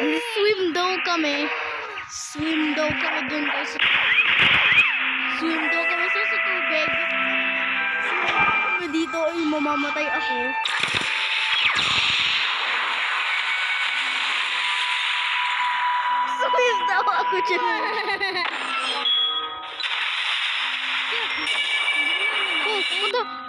Swim daw kami. Swim daw kami dun daw sa... Swim daw kami sa, sa tubig. Swim kami dito ay mamamatay ako. Swim daw ako dyan. oh, punta.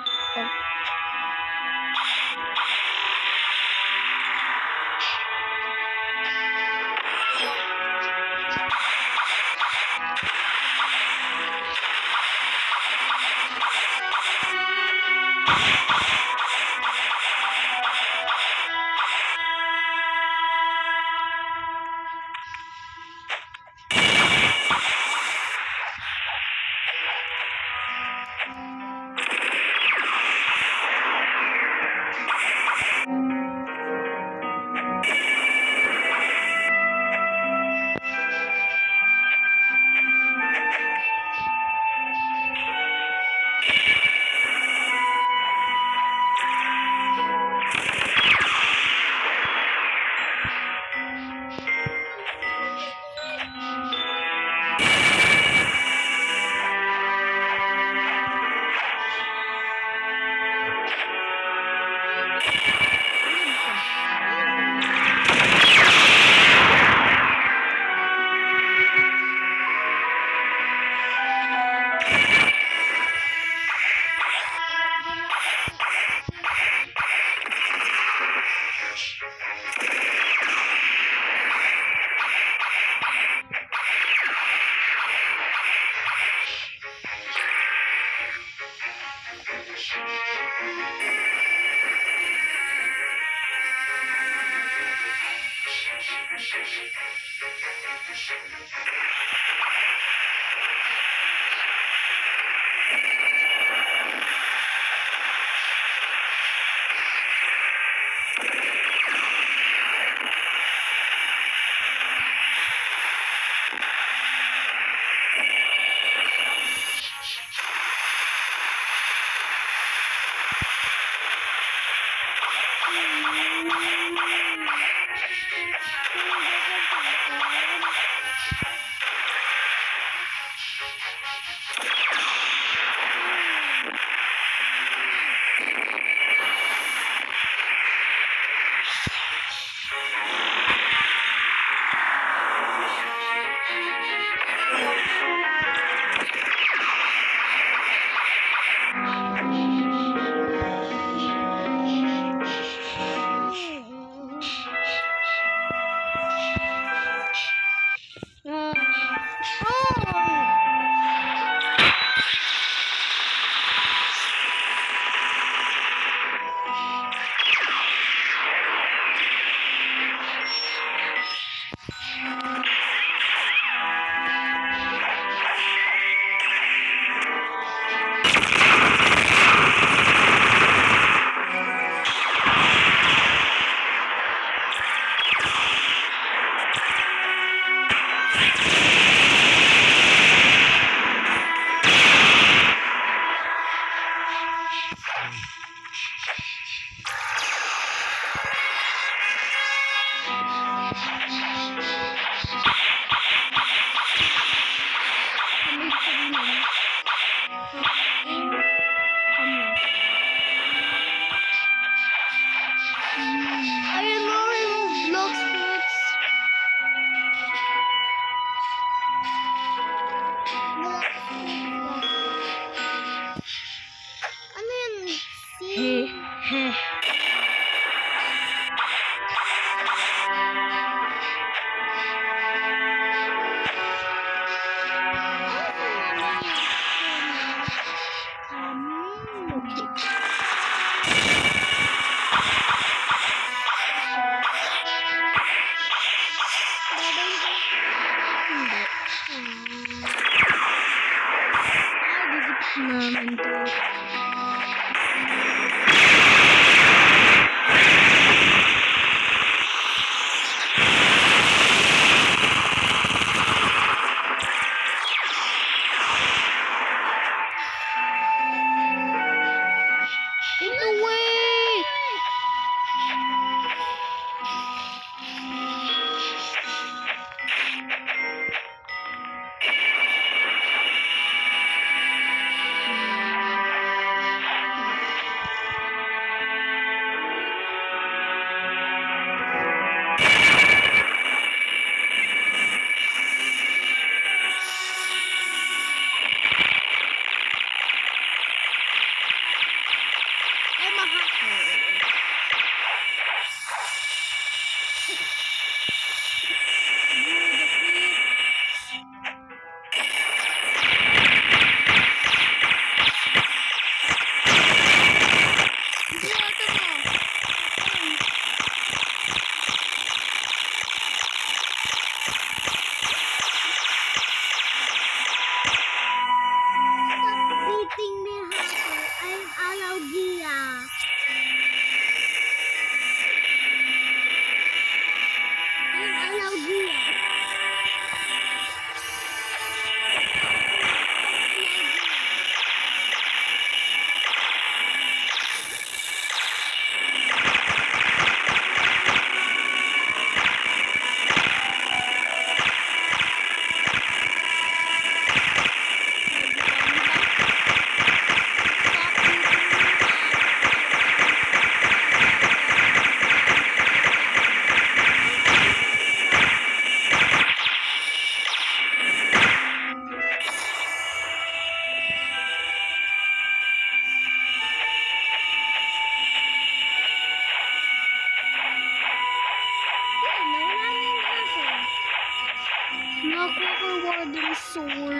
Sword.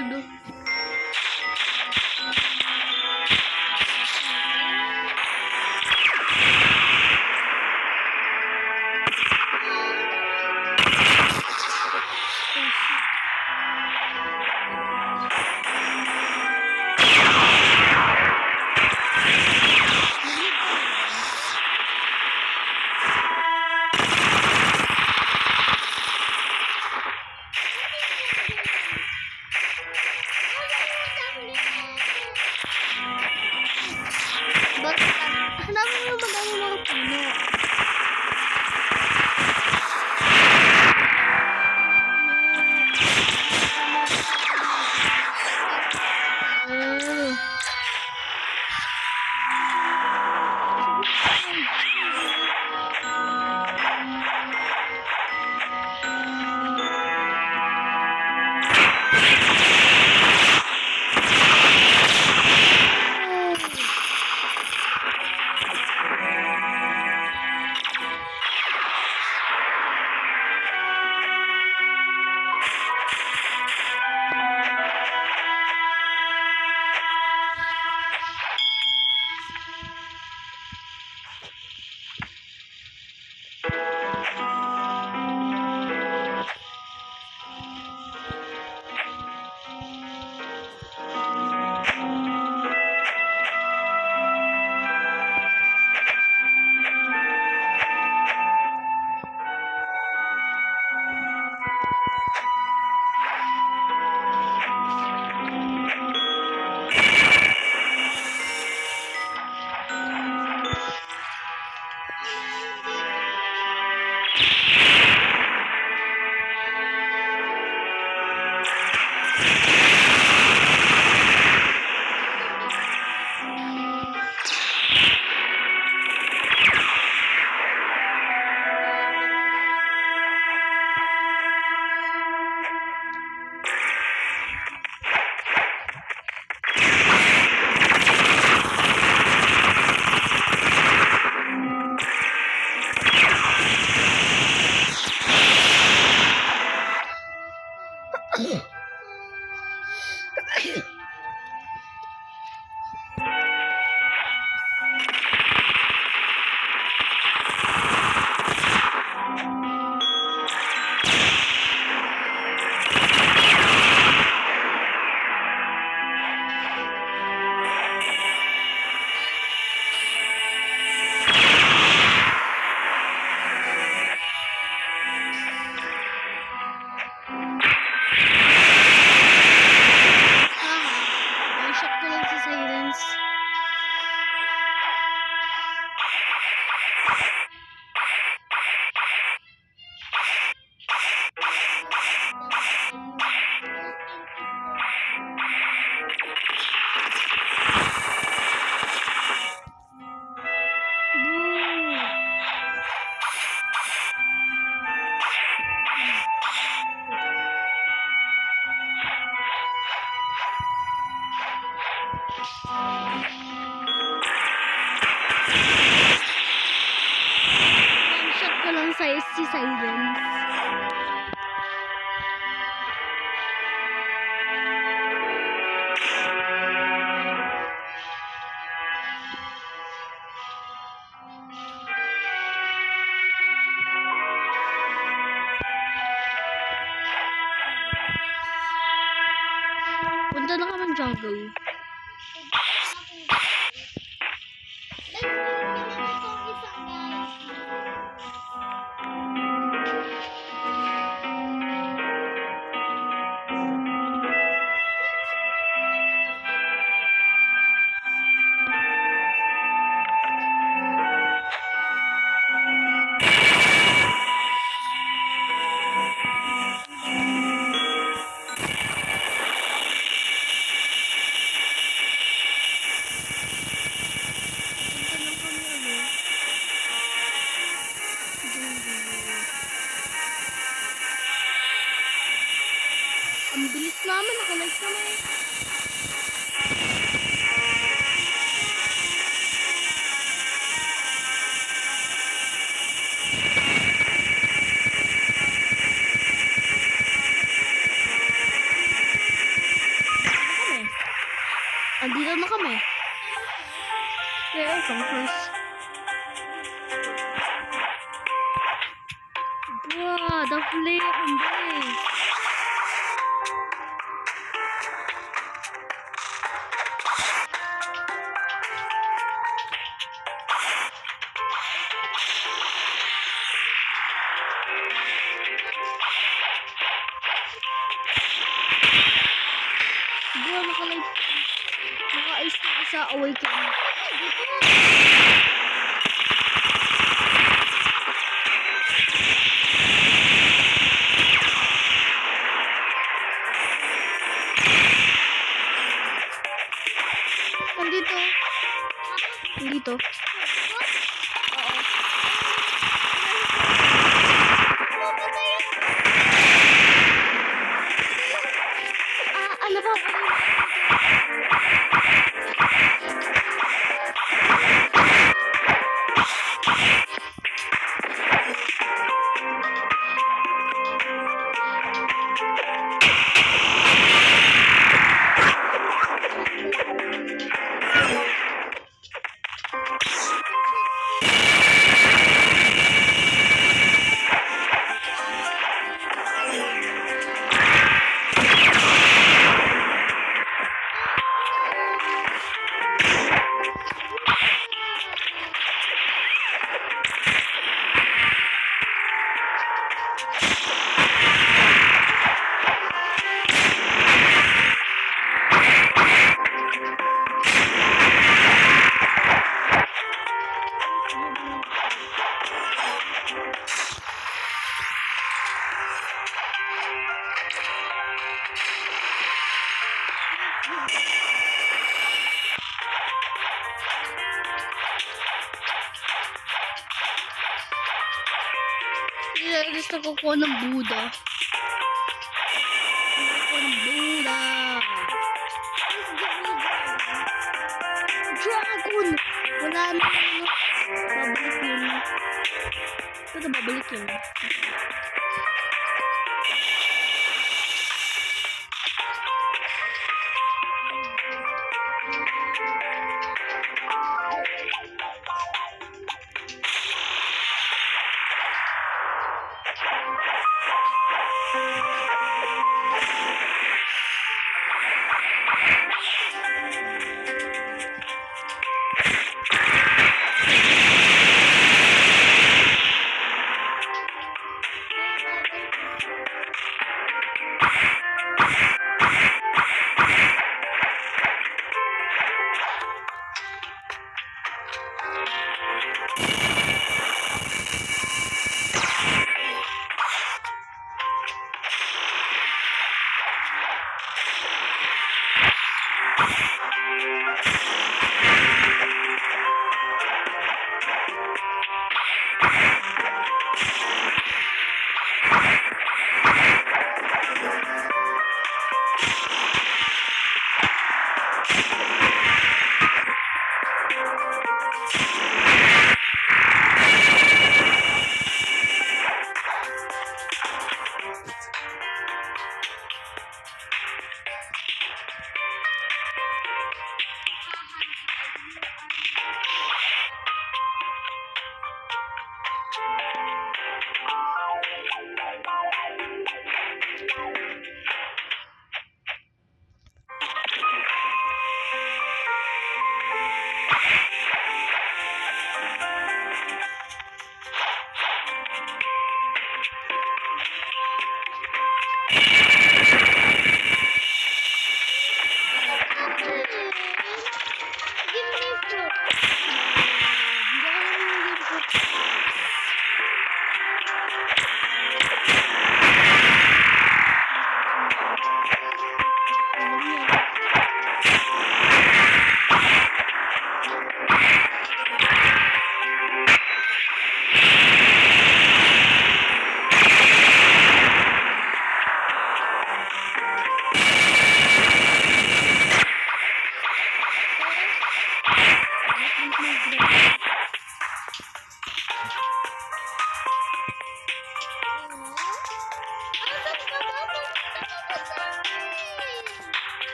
Pizza Weekend. 我能不得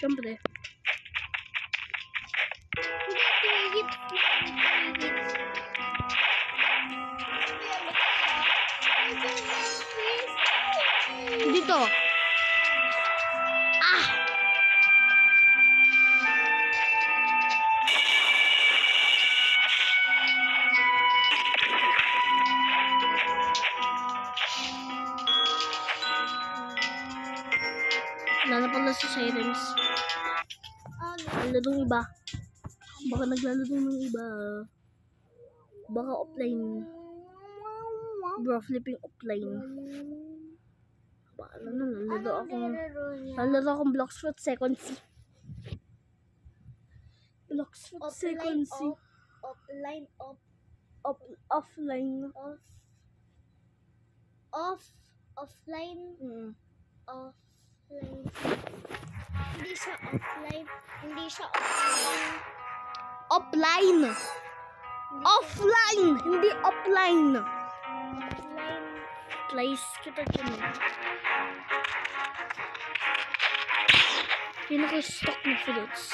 akşam buraya. Baka naglalaro ng iba. Baka offline. Bro, flipping offline. Baka ano na, nalaro akong... Nalaro akong Bloxfruit Second C. Bloxfruit Second C. Offline off Off, offline. off off offline Mm. offline hindi siya offline hindi siya offline Offline! Offline! Hindi offline! Place kita dyan. Yun ako yung stock na fruits.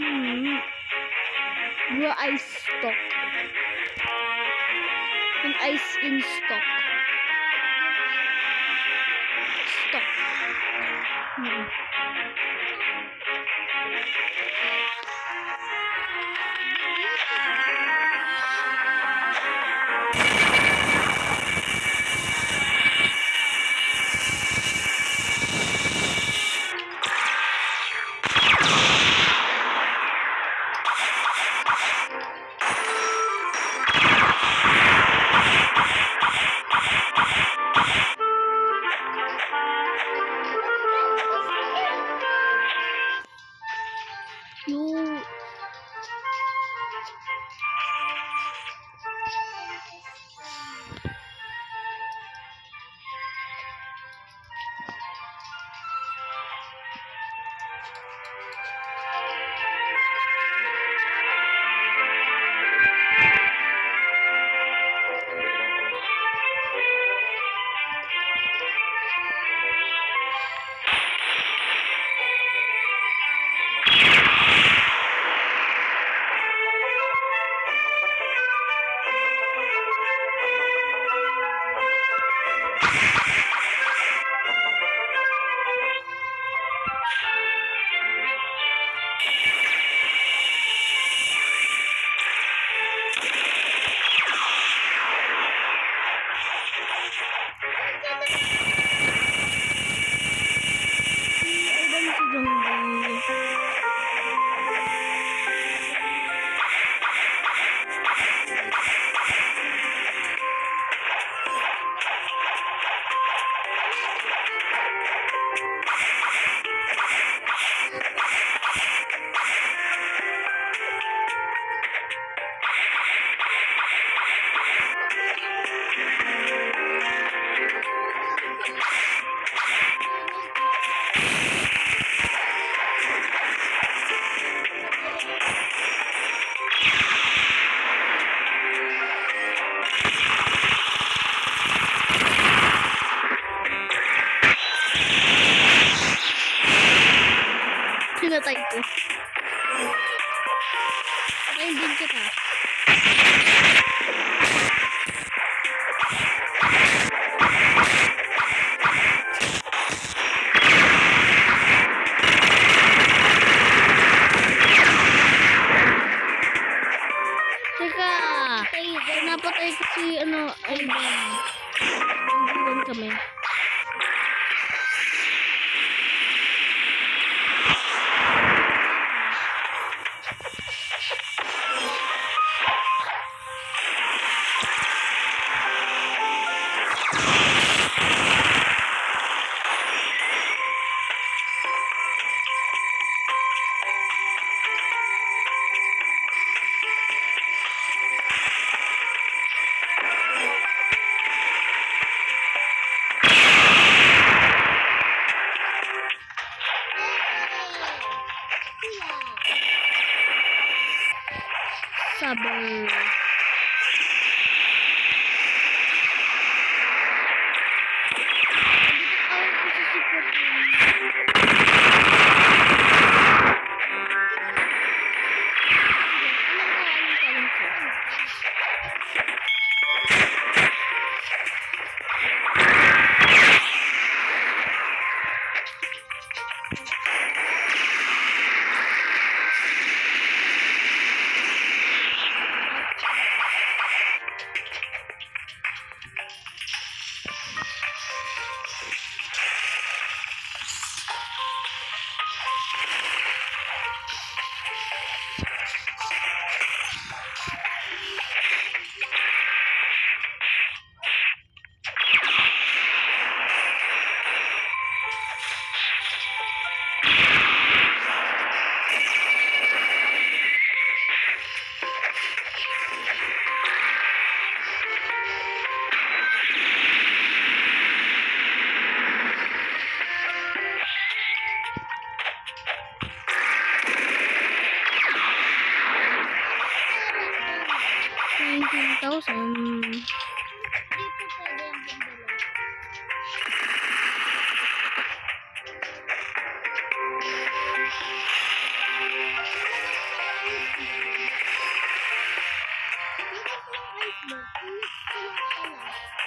Hmm. Bro, ice stock. Yung ice in. Stock. 嗯。你这个人怎么？Ini 看来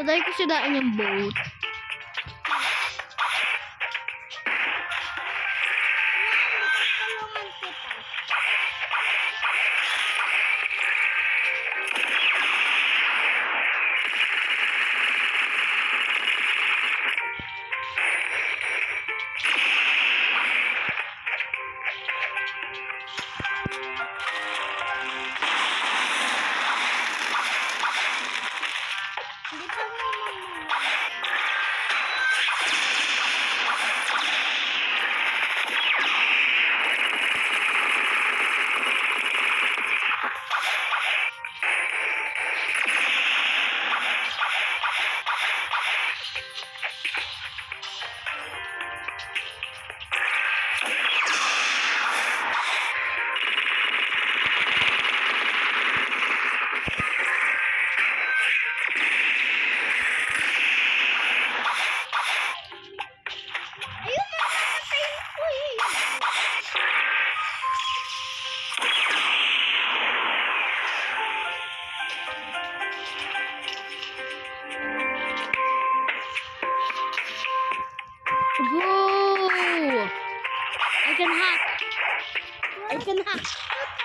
Taday ko sirain yung boat. I cannot.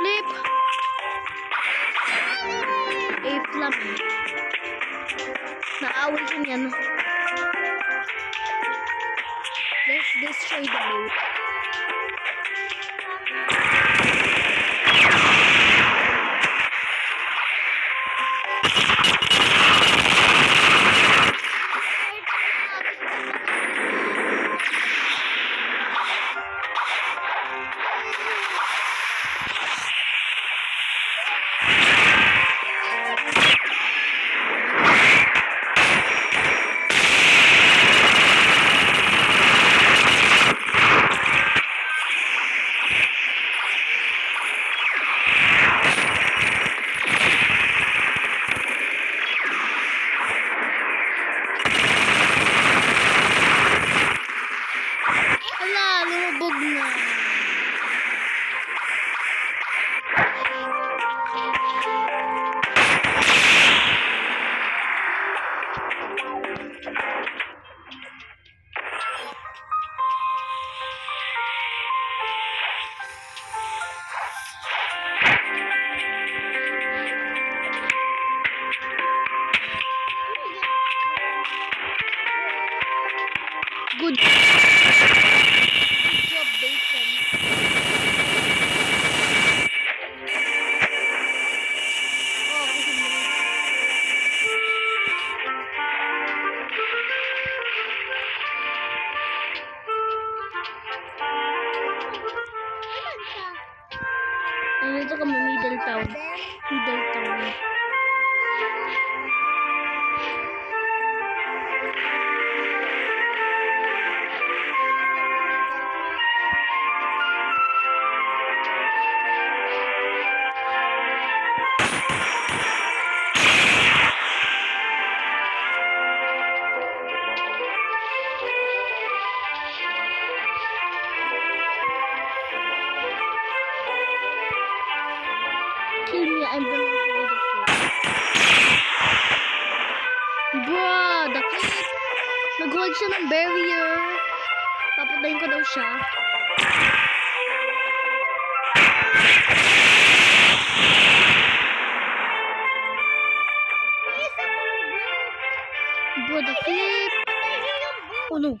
flip. A и фламинго на ауе Let's destroy the boat. um barrier pra poder encrochar. Buda flip. Oh no.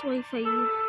ซุย